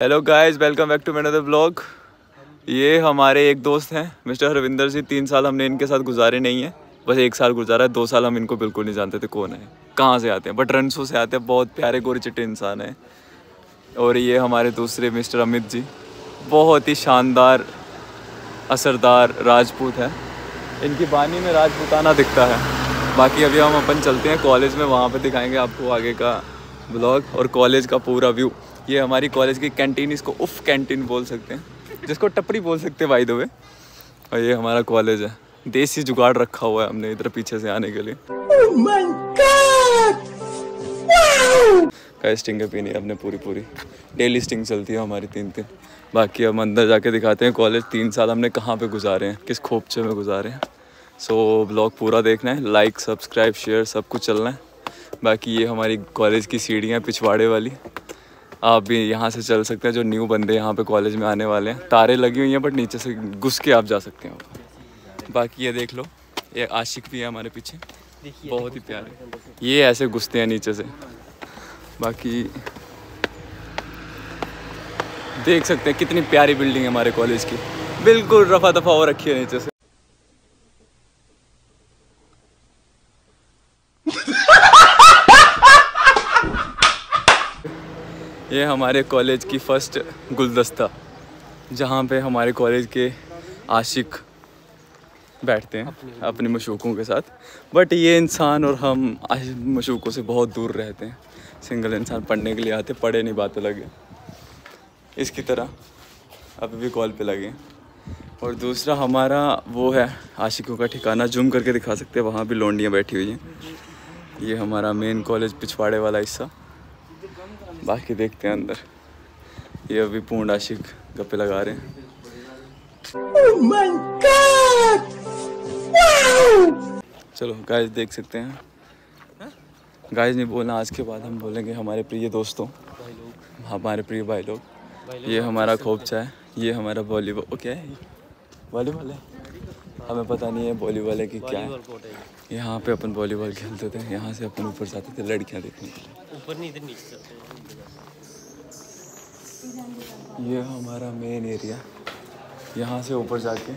Hello guys welcome back to main blog ये हमारे एक दोस्त हैं, मिस्टर हरविंदर जी। तीन साल हमने इनके साथ गुजारे नहीं हैं। बस एक साल गुजारा है, दो साल हम इनको बिल्कुल नहीं जानते थे कौन है, कहाँ से आते हैं। बट रनसू से आते हैं, बहुत प्यारे गोरे चिट्टे इंसान हैं। और ये हमारे दूसरे मिस्टर अमित जी, बहुत ही शानदार असरदार राजपूत है। इनकी बानी में राजपूताना दिखता है। बाकी अभी हम अपन चलते हैं, कॉलेज में वहाँ पर दिखाएँगे आपको आगे का ब्लॉग और कॉलेज का पूरा व्यू ये हमारी कॉलेज की कैंटीन इसको उफ कैंटीन बोल सकते हैं जिसको टपरी बोल सकते हैं बाई दो और ये हमारा कॉलेज है। देसी जुगाड़ रखा हुआ है हमने इधर पीछे से आने के लिए। का स्टिंग पीनी है हमने पूरी पूरी। डेली स्टिंग चलती है हमारी तीन तीन बाकी हम अंदर जाके दिखाते हैं कॉलेज तीन साल हमने कहाँ पे गुजारे हैं किस खोपचे में गुजारे हैं। सो so, ब्लॉग पूरा देखना है लाइक सब्सक्राइब शेयर सब कुछ चलना है। बाकी ये हमारी कॉलेज की सीढ़ियाँ पिछवाड़े वाली। आप भी यहाँ से चल सकते हैं जो न्यू बंदे यहाँ पे कॉलेज में आने वाले हैं। तारे लगी हुई हैं बट नीचे से घुस के आप जा सकते हैं। बाकी ये देख लो ये आशिक भी है हमारे पीछे। बहुत ही प्यारे। ये ऐसे घुसते हैं नीचे से। बाकी देख सकते हैं कितनी प्यारी बिल्डिंग है हमारे कॉलेज की। बिल्कुल रफा दफ़ा हो रखी है नीचे से। ये हमारे कॉलेज की फ़र्स्ट गुलदस्ता जहाँ पे हमारे कॉलेज के आशिक बैठते हैं अपने मशूकों के साथ। बट ये इंसान और हम मशूकों से बहुत दूर रहते हैं। सिंगल इंसान पढ़ने के लिए आते पढ़े नहीं बातें लगे इसकी तरह अभी भी कॉल पे लगे और दूसरा हमारा वो है आशिकों का ठिकाना जूम करके दिखा सकते हैं वहाँ भी लोंडियाँ बैठी हुई हैं। ये हमारा मेन कॉलेज पिछवाड़े वाला हिस्सा। बाकी देखते हैं अंदर। ये अभी पूर्ण आशिक गप्पे लगा रहे हैं। Oh चलो गाइस देख सकते हैं। गाइस नहीं बोलना आज के बाद हम बोलेंगे हमारे प्रिय दोस्तों। हमारे प्रिय भाई लोग। ये हमारा खोपचा है। ये हमारा वॉलीबॉल ओके वॉलीबॉल है। हमें पता नहीं है वॉलीबॉल है कि क्या है। यहाँ पे अपन वॉलीबॉल खेलते थे यहाँ से अपन ऊपर जाते थे लड़कियाँ देखने के लिए। ऊपर नहीं इधर नीचे ये हमारा मेन एरिया यहाँ से ऊपर जाके।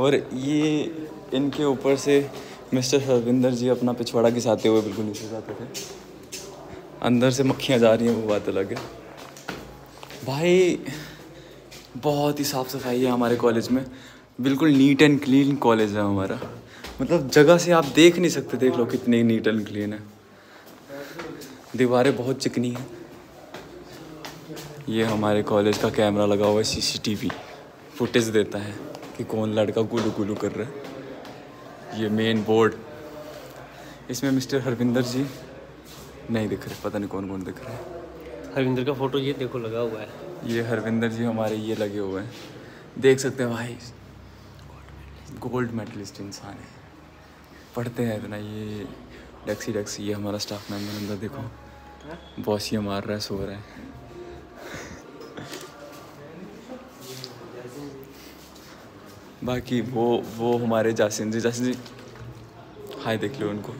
और ये इनके ऊपर से मिस्टर हरविंदर जी अपना पिछवाड़ा घिसाते हुए बिल्कुल नीचे जाते थे। अंदर से मक्खियाँ जा रही हैं वो बात अलग है। भाई बहुत ही साफ़ सफ़ाई है हमारे कॉलेज में। बिल्कुल नीट एंड क्लीन कॉलेज है हमारा। मतलब जगह से आप देख नहीं सकते देख लो कितनी नीट एंड क्लीन है। दीवारें बहुत चिकनी हैं। ये हमारे कॉलेज का कैमरा लगा हुआ है सीसीटीवी। फुटेज देता है कि कौन लड़का गुलू गुलू कर रहा है। ये मेन बोर्ड इसमें मिस्टर हरविंदर जी नहीं दिख रहे पता नहीं कौन कौन दिख रहा है। हरविंदर का फ़ोटो ये देखो लगा हुआ है। ये हरविंदर जी हमारे ये लगे हुए हैं। देख सकते हैं भाई गोल्ड मेडलिस्ट इंसान है। पढ़ते हैं इतना, ये डक्सी डक्सी, ये हमारा स्टाफ मेंबर अंदर देखो। बॉस ये मार रहा है, सो रहा है। बाकी वो वो हमारे जासिन जी जासिन जी। हाय, देख लो उनको।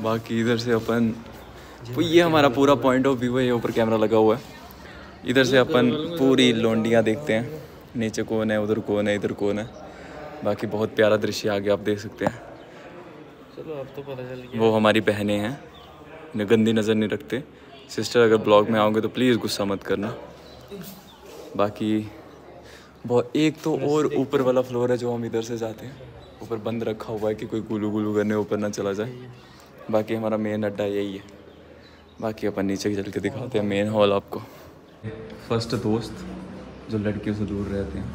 बाकी इधर से अपन ये हमारा पूरा पॉइंट ऑफ़ व्यू है, ये ऊपर कैमरा लगा हुआ है। इधर से अपन पूरी लोंडियाँ देखते हैं। नीचे कौन है उधर कौन है इधर कौन है। बाकी बहुत प्यारा दृश्य आगे आप देख सकते हैं। चलो अब तो पता चल गया। वो हमारी बहनें हैं इन्हें गंदी नज़र नहीं रखते। सिस्टर अगर ब्लॉग में आओगे तो प्लीज़ गुस्सा मत करना। बाकी बहुत एक तो और ऊपर वाला फ्लोर है जो हम इधर से जाते हैं। ऊपर बंद रखा हुआ है कि कोई गुलू गुलू करने ऊपर ना चला जाए। बाकी हमारा मेन अड्डा यही है। बाकी अपन नीचे चल के दिखाते हैं मेन हॉल आपको। फ़र्स्ट दोस्त। जो लड़कियों से दूर रहते हैं।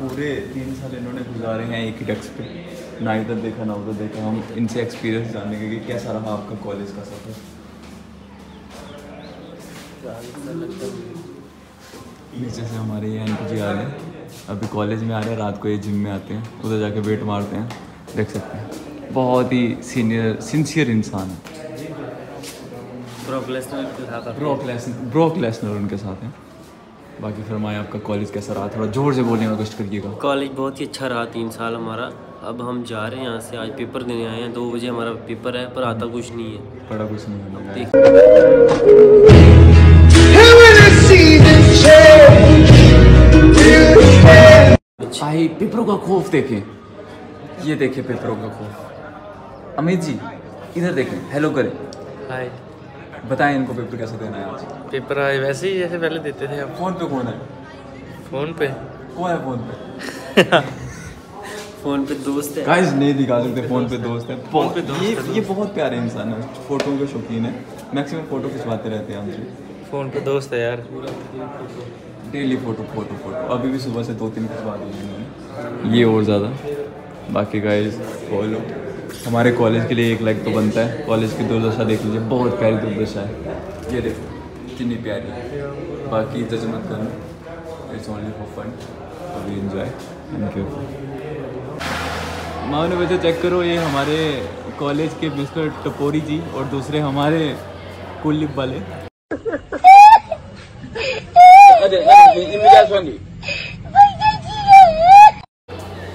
पूरे तीन साल इन्होंने गुजारे हैं एक ही डेस्क पे। ना इधर देखा ना उधर देखा। हम इनसे एक्सपीरियंस जानने के कि कैसा रहा आपका कॉलेज का सफ़र। नीचे से हमारे ये एन जी आ रहे हैं। अभी कॉलेज में आ रहे हैं रात को ये जिम में आते हैं। उधर जाके वेट मारते हैं। देख सकते हैं। बहुत ही सीनियर सिंसियर इंसान है। ब्रॉक लेसनर उनके साथ हैं। बाकी फरमाएँ आपका कॉलेज कैसा रहा? थोड़ा ज़ोर से बोलने का कोशिश करिएगा। कॉलेज बहुत ही अच्छा रहा तीन साल हमारा। अब हम जा रहे हैं यहाँ से आज पेपर देने आए हैं। दो बजे हमारा पेपर है पर आता कुछ नहीं है। पढ़ा कुछ नहीं है। भाई पेपरों का खौफ देखें। ये देखें पेपरों का खौफ। अमित जी इधर देखें। हेलो करें। हाय बताएँ इनको पेपर कैसे देना है आज। पेपर आए वैसे ही जैसे पहले देते थे अब फ़ोन पे कौन है? फ़ोन पे? कौन है फ़ोन पे। फ़ोन पे दोस्त है। गाइस नहीं दिखा सकते फ़ोन पे दोस्त है। फ़ोन पे दोस्त ये है, ये बहुत प्यारे इंसान है फ़ोटो के शौकीन है। मैक्सिमम फ़ोटो खिंचवाते रहते हैं हमसे फ़ोन पे दोस्त है यार। डेली फ़ोटो फ़ोटो फ़ोटो अभी भी सुबह से दो तीन खिंचवा दिए ये और ज़्यादा। बाकी गाइस फॉलो हमारे कॉलेज के लिए एक लाइक तो बनता है। कॉलेज की दुर्दशा देख लीजिए, बहुत प्यारी दुर्दशा है। ये देखो, कितनी प्यारी बाकी जज मत करना। इट्स ओनली फॉर फन अभी इन्जॉय थैंक यू मानो वैसे चेक करो, ये हमारे कॉलेज के मिस्टर टपोरी जी और दूसरे हमारे कुलिप वाले।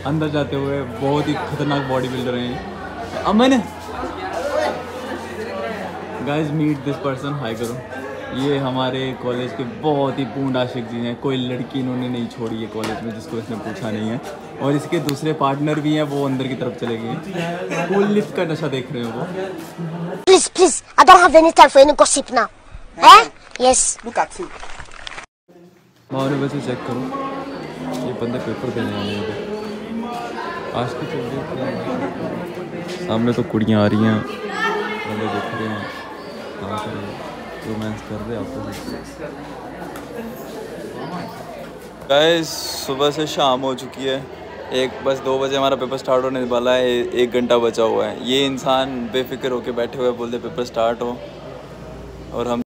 अंदर जाते हुए बहुत ही खतरनाक बॉडी बिल्डर हैं Aman. Guys meet this person hi करो। ये हमारे कॉलेज के बहुत ही पूर्ण आशिक जी हैं। कोई लड़की इन्होंने नहीं छोड़ी है कॉलेज में जिसको इसने पूछा नहीं है। और इसके दूसरे पार्टनर भी हैं वो अंदर की तरफ़ चले गए हैं। फुल लिफ्ट का नशा देख रहे हैं वो। Please Please, please, I don't have any time for any gossip now. Eh? Yes. और वैसे चेक करो। ये बंदे पेपर देने आए हैं। आज की चल रही है। सामने तो कुड़ियाँ आ रही हैं। बंदे देख रहे हैं। कहाँ कर रहे रोमांस कर रहे आपको गाइस सुबह से शाम हो चुकी है। एक बस दो बजे हमारा पेपर स्टार्ट होने वाला है। एक घंटा बचा हुआ है। ये इंसान बेफिक्र होके बैठे हुए बोलते पेपर स्टार्ट हो। और हम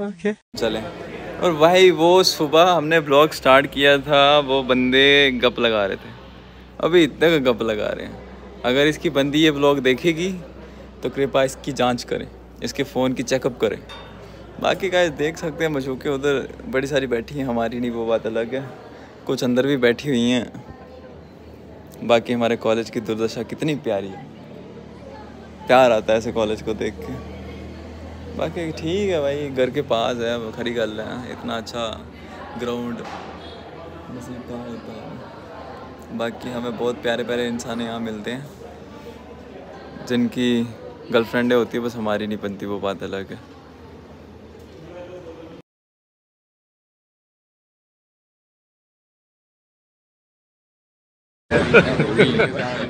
okay. चले। और भाई वो सुबह हमने ब्लॉग स्टार्ट किया था वो बंदे गप लगा रहे थे। अभी इतने का गप लगा रहे हैं। अगर इसकी बंदी ये ब्लॉग देखेगी तो कृपा इसकी जाँच करें, इसके फ़ोन की चेकअप करें। बाकी का देख सकते हैं, मशूके उधर बड़ी सारी बैठी हैं, हमारी नहीं, वो बात अलग है। कुछ अंदर भी बैठी हुई हैं। बाकी हमारे कॉलेज की दुर्दशा कितनी प्यारी है। प्यार आता है ऐसे कॉलेज को देख के। बाकी ठीक है भाई, घर के पास है खरी गल है इतना अच्छा ग्राउंड होता है। बाकी हमें बहुत प्यारे प्यारे इंसान यहाँ मिलते हैं। जिनकी गर्लफ्रेंडें होती है बस हमारी नहीं बनती वो बात अलग है।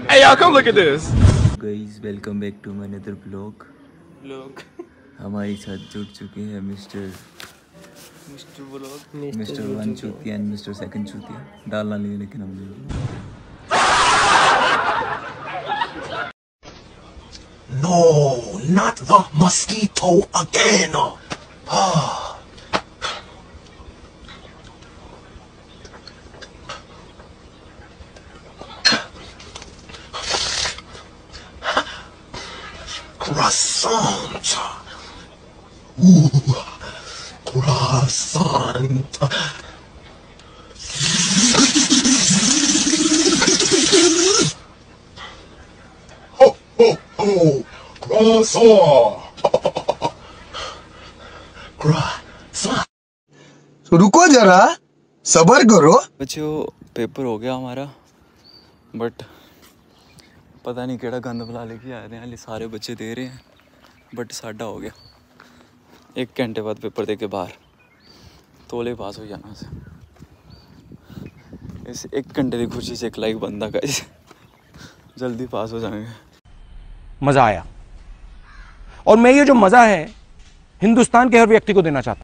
Hey, y'all, come look at this. Guys welcome back to my another blog लोग हमारे साथ जुड़ चुके हैं mister mister blog mister one चूतिया एंड मिस्टर सेकंड चूतिया डालना नहीं है लेकिन हमने No, not the mosquito again. Croissant. Ooh, croissant. Ho, ho, ho. Croissant. Croissant. रुको जरा सबर करो बच्चों पेपर हो गया हमारा बट पता नहीं केड़ा गंद भला लेके आए थे हाले सारे बच्चे दे रहे हैं बट साडा हो गया एक घंटे बाद पेपर दे के बाहर तोले पास हो जाना इस एक घंटे की खुशी से एक लाइक बंदा का जल्दी पास हो जाएँगे। मज़ा आया। और मैं ये जो मज़ा है, हिंदुस्तान के हर व्यक्ति को देना चाहता हूँ।